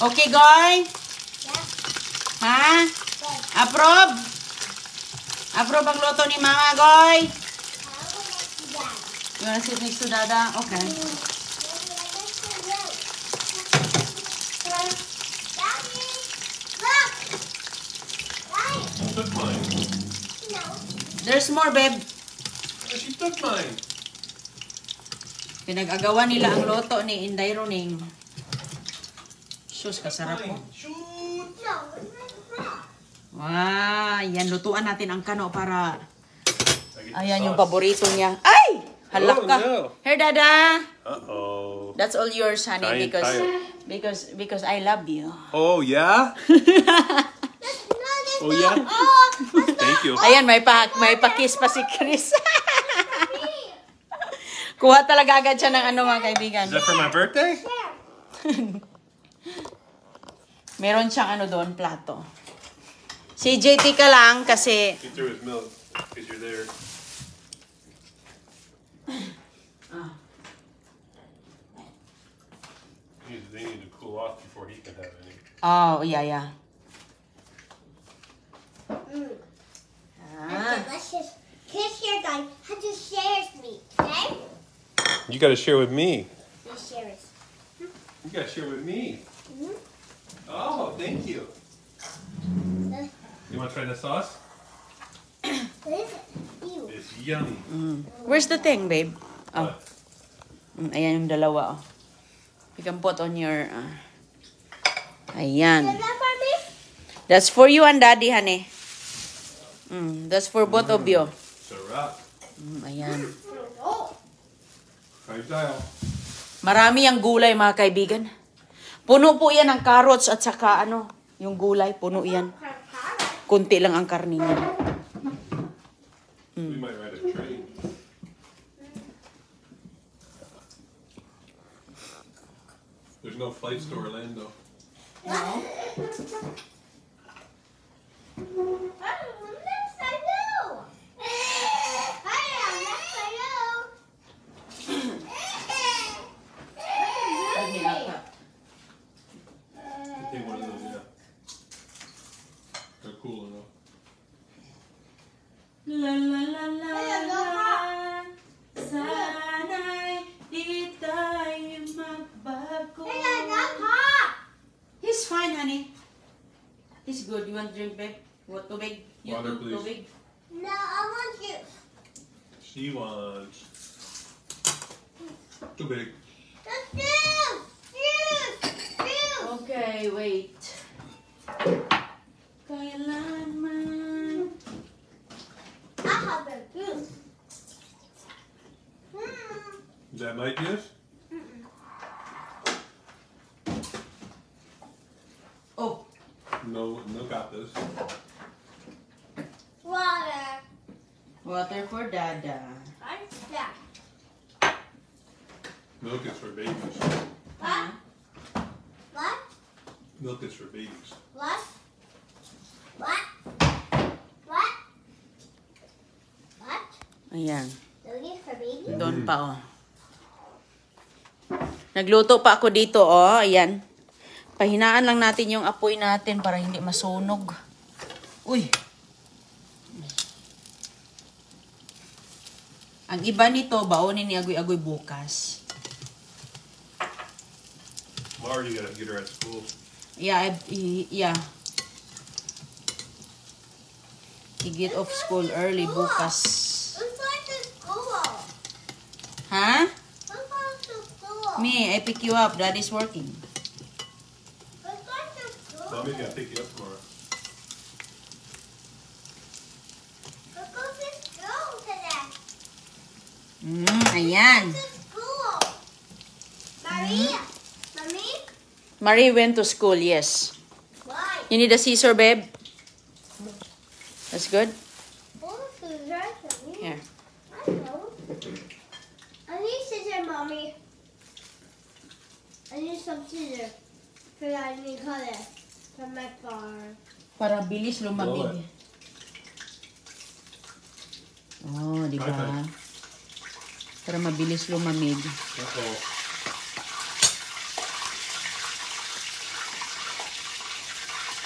Okay, Goy? Yeah. Ha? Good. Approve? Approve ang luto ni Mama, Goy? You wanna sit next to Dada? Okay. She took mine. No. There's more, babe. Yeah, She took mine. Pinag-agawan nila ang luto ni Inday Roning. Sus, kasarap po. Wow, yan. Lutuan natin ang kano para... Ayan yung paborito niya. Ay! Halak Oh, ka. no. Here, Dada. Uh-oh. That's all yours, honey, because because because I love you. Oh, yeah? Oh, yeah? Oh, Thank you. Ayan, may pa may pa-kiss pa si Chris. Kuha talaga agad siya ng ano mga kaibigan. Is that for my birthday? Meron siyang ano doon, plato. Si JT ka lang kasi He threw his milk because you're there. He needs- They need to cool off before he can have any. Oh, yeah, yeah. Mm. Ah. Let's just kiss your guy. How to share me, okay? You got to share with me. Let's share it. You got to share with me. Oh, thank you. Uh, You want to try the sauce? It's yummy. Where's the thing, babe? Oh, mm, ayan yung dalawa, oh. You can put on your... ah. ayan. That's for you and daddy, honey. Mm, that's for both of you. It's a wrap. Mm, ayan. Oh. Try style. Marami ang gulay, mga kaibigan. Puno po yan ng carrots at saka ano, yung gulay, puno yan. Kunti lang ang karni niya. Train. There's no flights to Orlando. Oh, Is that my juice? Oh, No, no got this. Water. water for Dada. What's that? Milk is for babies. What? What? Milk is for babies. What? What? What? What? Ayan. Lily for baby? Doon mm-hmm. pa, oh. Nagluto pa ako dito, oh. Ayan. Pahinaan lang natin yung apoy natin para hindi masunog. Uy. Ang iba nito, baonin ni Agoy-Agoy bukas. Mara, you gotta get her at school. Yeah, I- i- yeah. I get off school early bukas. Let's go to school. Ha? Let's go to school. Me, I pick you up. Daddy's working. Mommy's gonna pick you up tomorrow. Let's go to school today. Mm, ayan. To school. Maria. Mommy? Marie went to school, yes. Why? You need a scissor, babe? That's good? Oh, scissors. Mommy. Here. I know. I need scissors, mommy. I need some scissors. Because I need color from my farm. Lumamig. Oh, di ba? Okay. Para mabilis lumamig. Uh-oh.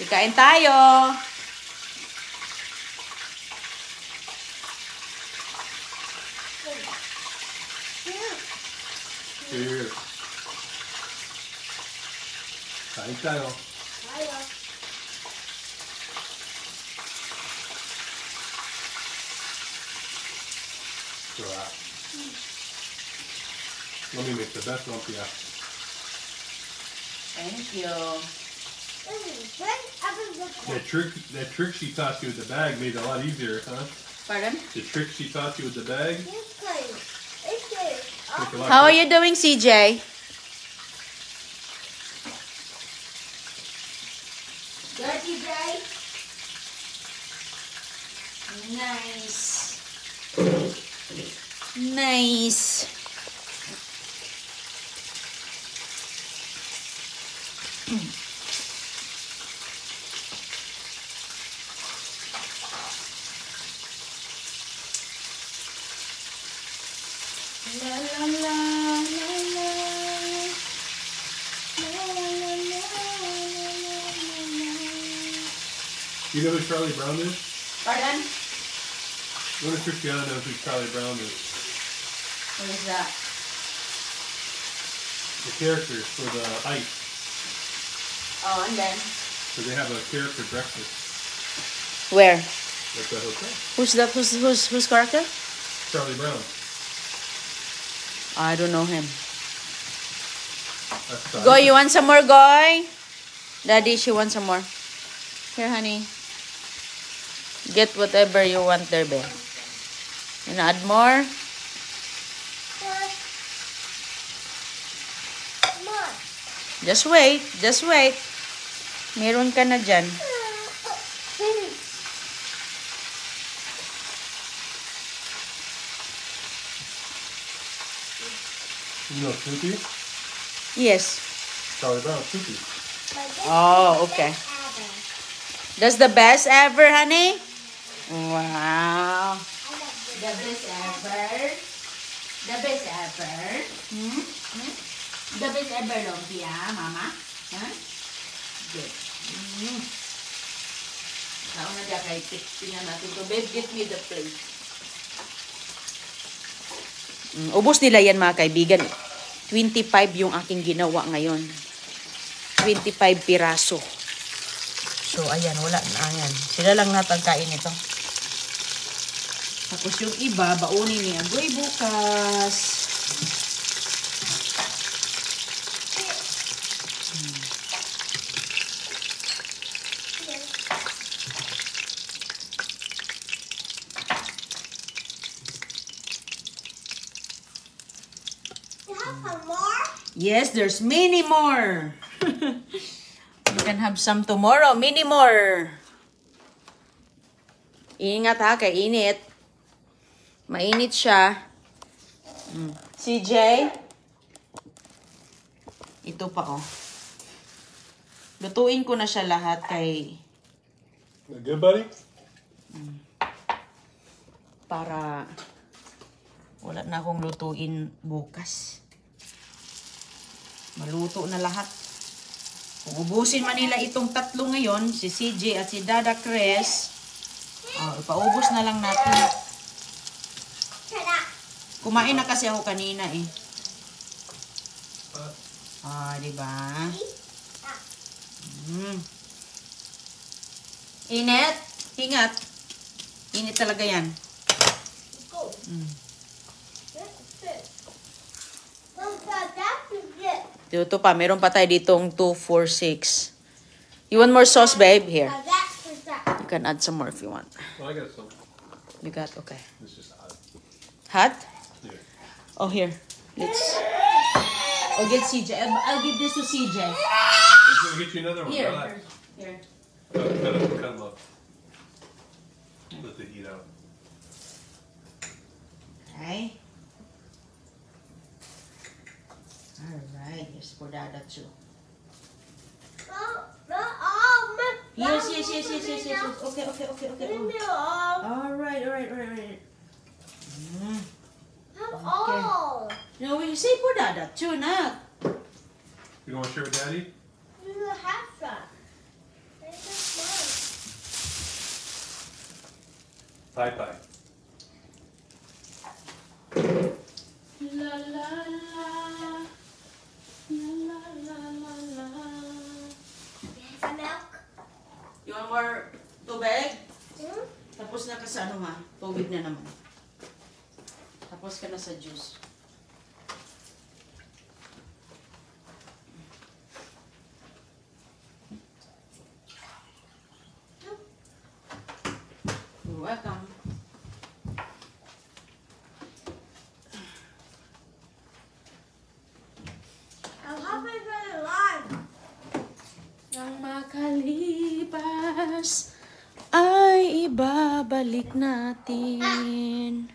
Sikain tayo. Here. Kain. Tayo. Let me make the best lumpia. Thank you. That trick, that trick she taught you with the bag made it a lot easier, huh? Pardon? The trick she taught you with the bag. make How are you doing, CJ? Good, CJ. Nice. Nice. La la la la la. La la la la la la la. You know who Charlie Brown is? Pardon? I wonder if Christiana knows who Charlie Brown is. What is that? The characters for the ice. Oh, and then? So they have a character breakfast Where? at the hotel. Who's that? Who's who's who's character? Charlie Brown. I don't know him. Goy, you want some more, Goy? Daddy, she wants some more. Here, honey. Get whatever you want there, babe. And add more? On. Just wait. Just wait. Meron ka na dyan. You know Snoopy? Yes. Brown, Snoopy. Oh, okay. That's the best ever, honey? Wow. The best ever. The best ever. Hmm? Hmm? The best ever, Lumpia, Mama. Huh? Good. Mm. Saan na dyan kay tingnan natin to. Babe, get me the plate. Mm, ubos nila yan mga kaibigan. 25 yung aking ginawa ngayon. 25 piraso. So, ayan, wala na. Ayan. Sila lang natagkain ito. Tapos yung iba, baunin ni Agoy bukas. Yes, there's many more. you can have some tomorrow. Many more. Ingat ha, kay init. Mainit siya. Mm. CJ? Ito pa oh. Lutuin ko na siya lahat kay good, buddy? para wala na akong lutuin bukas. Maluto na lahat. Kung ubusin man nila itong tatlo ngayon, si CJ at si Dada Cres, oh, ipaubos na lang natin. Kumain na kasi ako kanina eh. Uh, Ah, di ba? Mm. Init. Ingat. Init talaga yan. Mm. That's it. Papa, that's it. Dito pa, meron pa tayo ditong 2, 4, 6. You want more sauce, babe? Here. That. You can add some more if you want. well, I got some. You got, okay. It's just hot. Hot? Here. Oh, here. Let's... Oh, get CJ. I'll, I'll give this to CJ. Gonna get you another one. Here. Relax. Here. Cut, cut, it, cut 'em up. Let the heat out. Okay. Alright, here's for Dada too. Yes, yes, yes, yes, yes, yes, yes. Okay, okay, okay, okay. All right, all right, all right, all right. Mm. Okay. No, when you say for Dada too, not. You want to share with Daddy? You don't that. Bye bye. La la la. La la la la la. Some milk. You want more tubig? Hmm? Tapos na ka sa ano ha? Tubig na naman. Tapos ka na sa juice. Natin.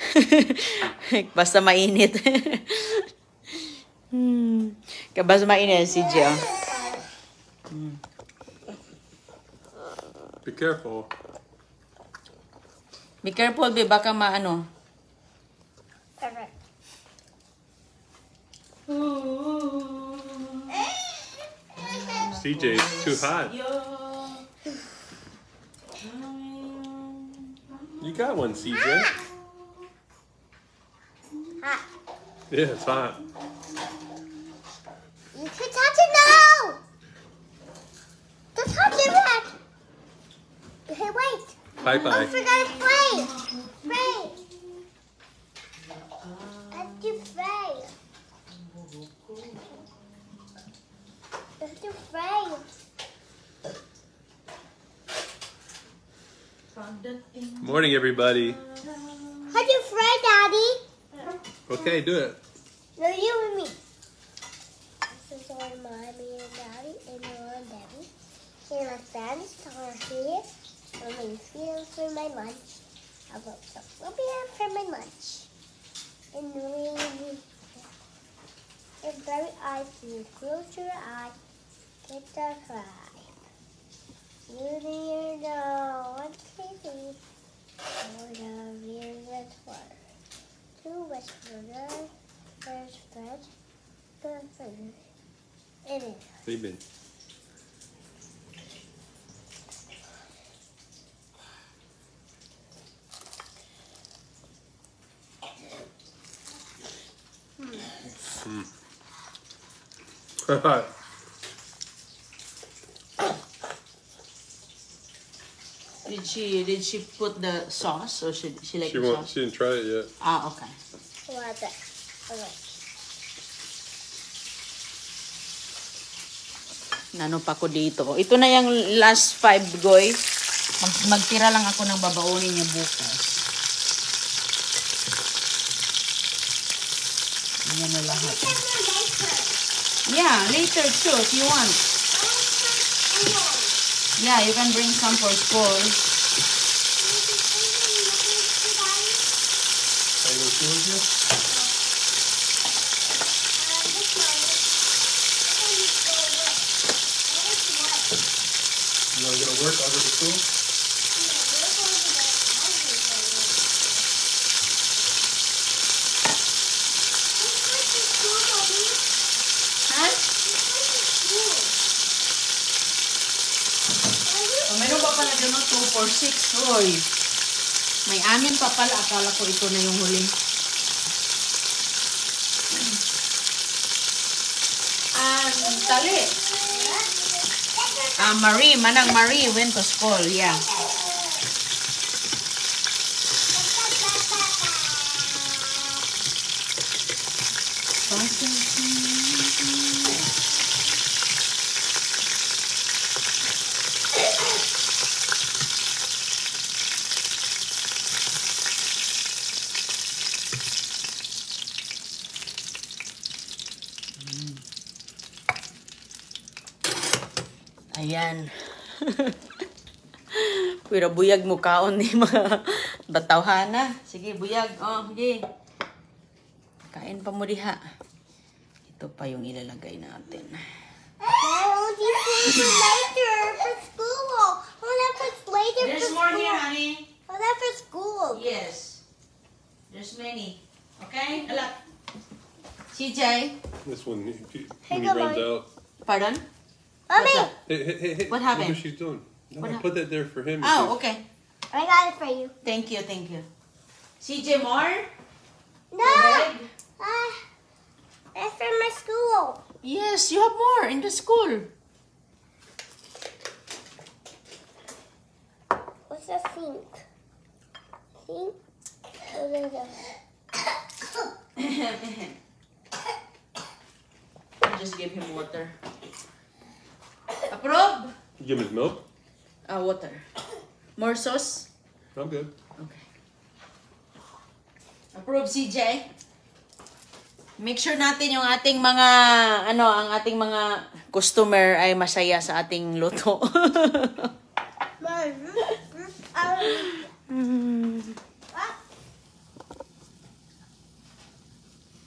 Basta mainit. hmm. Basta mainit si Jill. Be careful. Be careful, be. Baka maano. Perfect. CJ, it's too hot. You got one, CJ. Ah! Hot. Yeah, it's hot. You can touch it now. Don't touch it. Okay, wait. Pie I forgot to spray. Morning, everybody. How do you spray, Daddy? Okay, do it. No, you and me. This is on mommy and daddy and on daddy. Here my friends are here. I'm going to for my lunch. I wrote some Olivia for my lunch. And we and very eyes you close your eye. Get the fry. You near know what TV. Or the real red water. Two whisperers. There's Fred. The thing. It is. How you been? Hmm. Did she did she put the sauce or she she like she the won't. sauce? She didn't try it yet. Ah, okay. What's it? Okay. Nano pa ko dito. Ito na yung last five, Goy. Mag magtira lang ako ng babaunin niya bukas. Ayan na lahat. Yeah, later too, if you want. Yeah, you can bring some for school. Are You want to go to work? I'll go school. Dyan, no? 2 for 6. Hoy. May amin pa pala. Akala ko ito na yung huli. Ah, tali. Ah, Marie. Manang Marie went to school. Yeah. Ayan. Pero buyag mo kaon ni mga batawhana. Sige, buyag. Oh, sige. Kain pa mo diha. Ito pa yung ilalagay natin. Oh, these things later for school. Oh, that for later for school. honey. Oh, that for school. Yes. There's many. Okay? A lot. CJ? This one, when he runs out. Pardon? Mommy. What's up? Hey, hey, hey, hey. What Look happened? what she's doing. No, What I put that there for him. Oh, okay. I got it for you. Thank you, thank you. CJ more? No! Tubig? Ah, that's from my school. Yes, you have more in the school. What's a sink? Sink? Oh, there's just give him water. Approve? You give milk? Ah, water. More sauce? I'm good. Okay. Approve, CJ. Make sure natin yung ating mga, ano, ang ating mga customer ay masaya sa ating luto.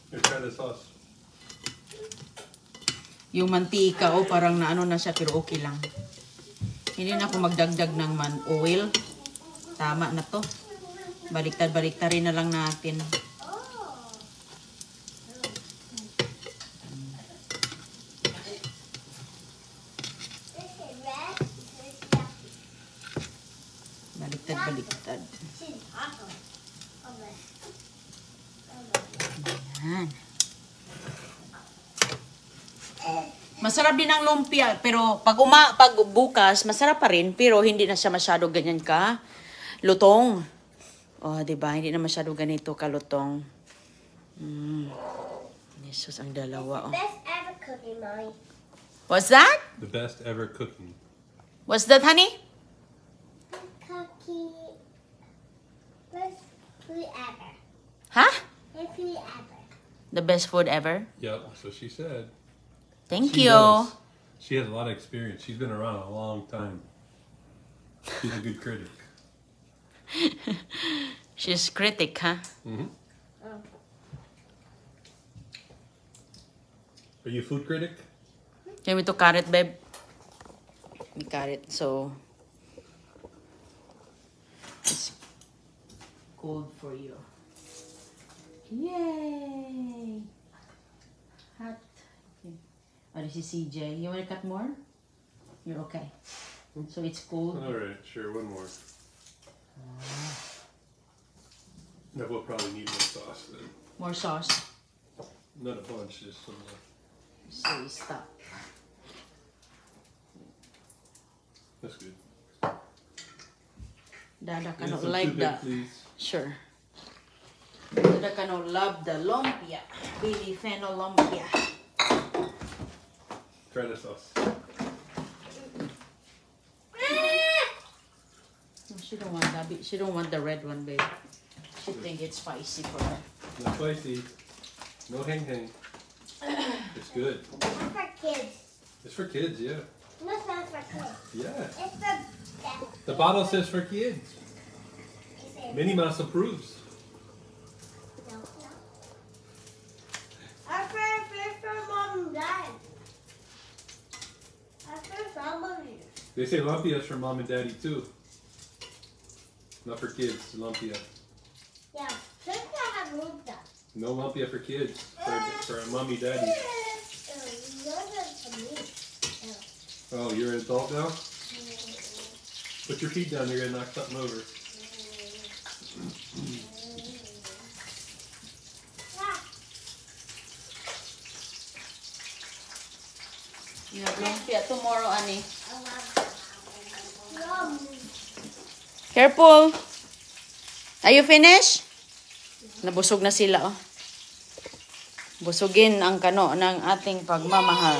Here, try the sauce. Yung mantika, oh, parang naano na siya, pero okay lang. Hindi na ako magdagdag ng man oil. Tama na to. Baliktad-baliktarin na lang natin. Baliktad-baliktad. Yan. Masarap din ang lumpia, pero pag uma, pag bukas, masarap pa rin, pero hindi na siya masyado ganyan ka lutong. Oh, 'di ba? Hindi na masyado ganito kalutong. Mm. Jesus, ang dalawa. Oh. Best ever cookie, mommy. What's that? The best ever cooking. What's that, honey? Cookie. Best food ever. Huh? Best food ever. The best food ever? Yep, that's what she said. Thank She you. knows. She has a lot of experience. She's been around a long time. She's a good critic. She's critic, huh? hmm Oh. Are you a food critic? Can we to carrot, babe? We May carrot, so... It's cold for you. Yay! Hot. Oh, this is CJ. You want to cut more? You're okay. So it's cold. All right, sure. One more. No, we'll probably need more sauce then. More sauce. Not a bunch, just some. Uh, So stop. that's good. Dada cannot like that. please. Sure. Dada cannot love the lumpia. Billy Fennel lumpia. Try the sauce. No, she don't want that. She don't want the red one, babe. She think it's spicy for her. Not spicy. No hang hang. It's good. That's for kids. It's for kids, yeah. No, it's not for kids. Yeah. It's for The bottle says for kids. It's Minnie Mouse approves. No, no. I for fish for mom and dad. I for family. They say lumpia's for mom and daddy too. Not for kids, lumpia. Yeah, since I have moved. No lumpia for kids. For, for a mommy, daddy. Oh, you're an adult now? Put your feet down, you're gonna knock something over. You have lumpia tomorrow, Ani. Careful. Are you finished? Nabusog na sila, oh. Busugin ang kano ng ating pagmamahal.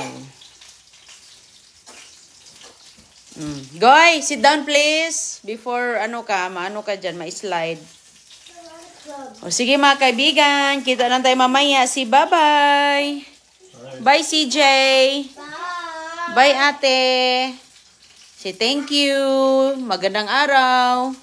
Mm. Goy, sit down please. Before ano ka, maano ka dyan, ma-slide. O sige mga kaibigan, kita lang tayo mamaya. Si bye-bye. Bye CJ. Bye. Bye ate. Say thank you. Magandang araw.